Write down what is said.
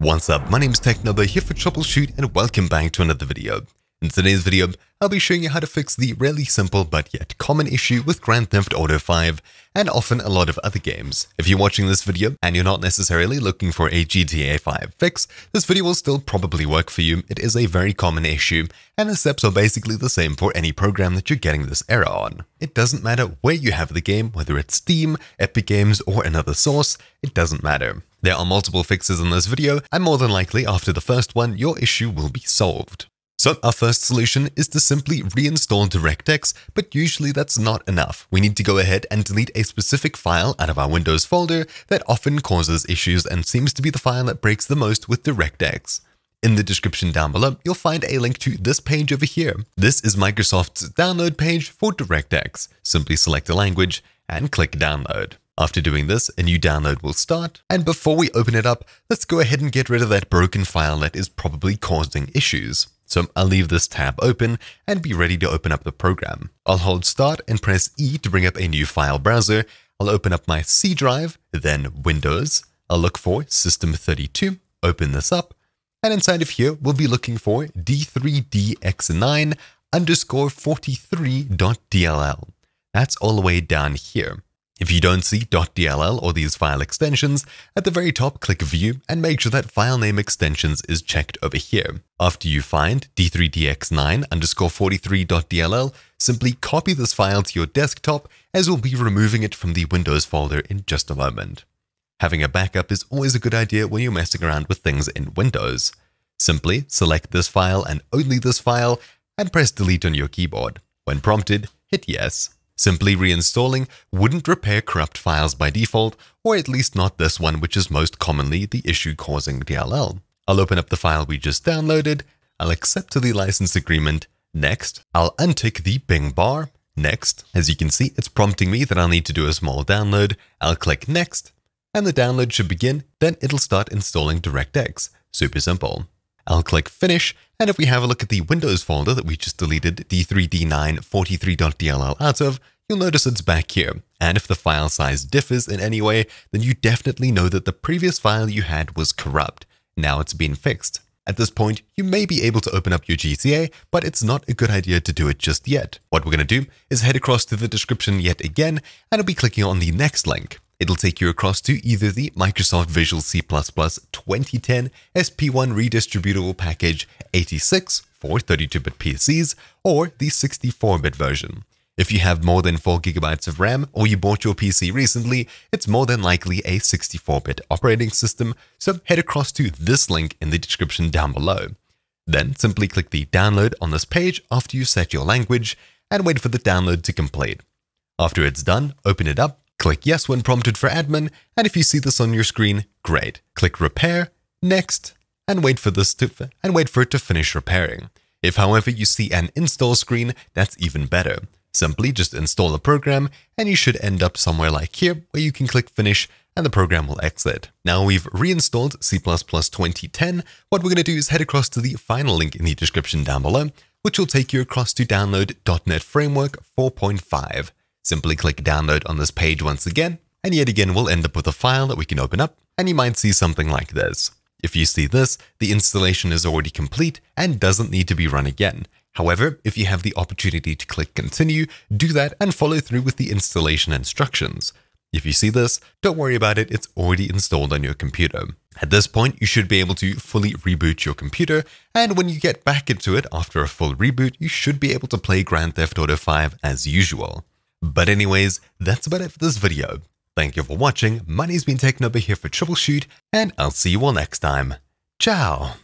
What's up, my name is TechNobo here for TroubleChute and welcome back to another video. In today's video, I'll be showing you how to fix the really simple but yet common issue with Grand Theft Auto 5 and often a lot of other games. If you're watching this video and you're not necessarily looking for a GTA 5 fix, this video will still probably work for you. It is a very common issue and the steps are basically the same for any program that you're getting this error on. It doesn't matter where you have the game, whether it's Steam, Epic Games or another source, it doesn't matter. There are multiple fixes in this video, and more than likely after the first one, your issue will be solved. So our first solution is to simply reinstall DirectX, but usually that's not enough. We need to go ahead and delete a specific file out of our Windows folder that often causes issues and seems to be the file that breaks the most with DirectX. In the description down below, you'll find a link to this page over here. This is Microsoft's download page for DirectX. Simply select a language and click download. After doing this, a new download will start, and before we open it up, let's go ahead and get rid of that broken file that is probably causing issues. So I'll leave this tab open and be ready to open up the program. I'll hold start and press E to bring up a new file browser. I'll open up my C drive, then Windows. I'll look for System32, open this up, and inside of here, we'll be looking for D3DX9 underscore 43.dll. That's all the way down here. If you don't see .dll or these file extensions, at the very top click View and make sure that File Name Extensions is checked over here. After you find d3dx9 underscore 43.dll, simply copy this file to your desktop as we'll be removing it from the Windows folder in just a moment. Having a backup is always a good idea when you're messing around with things in Windows. Simply select this file and only this file and press delete on your keyboard. When prompted, hit yes. Simply reinstalling wouldn't repair corrupt files by default, or at least not this one which is most commonly the issue causing DLL. I'll open up the file we just downloaded, I'll accept to the license agreement, next, I'll untick the Bing bar, next, as you can see it's prompting me that I'll need to do a small download, I'll click next, and the download should begin, then it'll start installing DirectX. Super simple. I'll click Finish, and if we have a look at the Windows folder that we just deleted d3d943.dll out of, you'll notice it's back here. And if the file size differs in any way, then you definitely know that the previous file you had was corrupt. Now it's been fixed. At this point, you may be able to open up your GTA, but it's not a good idea to do it just yet. What we're going to do is head across to the description yet again, and I'll be clicking on the next link. It'll take you across to either the Microsoft Visual C++ 2010 SP1 Redistributable Package 86 for 32-bit PCs or the 64-bit version. If you have more than 4 gigabytes of RAM or you bought your PC recently, it's more than likely a 64-bit operating system, so head across to this link in the description down below. Then simply click the download on this page after you set your language and wait for the download to complete. After it's done, open it up Click yes when prompted for admin, and if you see this on your screen, great. Click repair, next, and wait for this to and wait for it to finish repairing. If however you see an install screen, that's even better. Simply just install the program and you should end up somewhere like here where you can click finish and the program will exit. Now we've reinstalled C++ 2010, what we're going to do is head across to the final link in the description down below, which will take you across to download .NET Framework 4.5. Simply click download on this page once again, and yet again we'll end up with a file that we can open up, and you might see something like this. If you see this, the installation is already complete and doesn't need to be run again. However, if you have the opportunity to click continue, do that and follow through with the installation instructions. If you see this, don't worry about it, it's already installed on your computer. At this point, you should be able to fully reboot your computer, and when you get back into it after a full reboot, you should be able to play Grand Theft Auto 5 as usual. But anyways, that's about it for this video. Thank you for watching, name's been taken over here for TroubleChute, and I'll see you all next time. Ciao!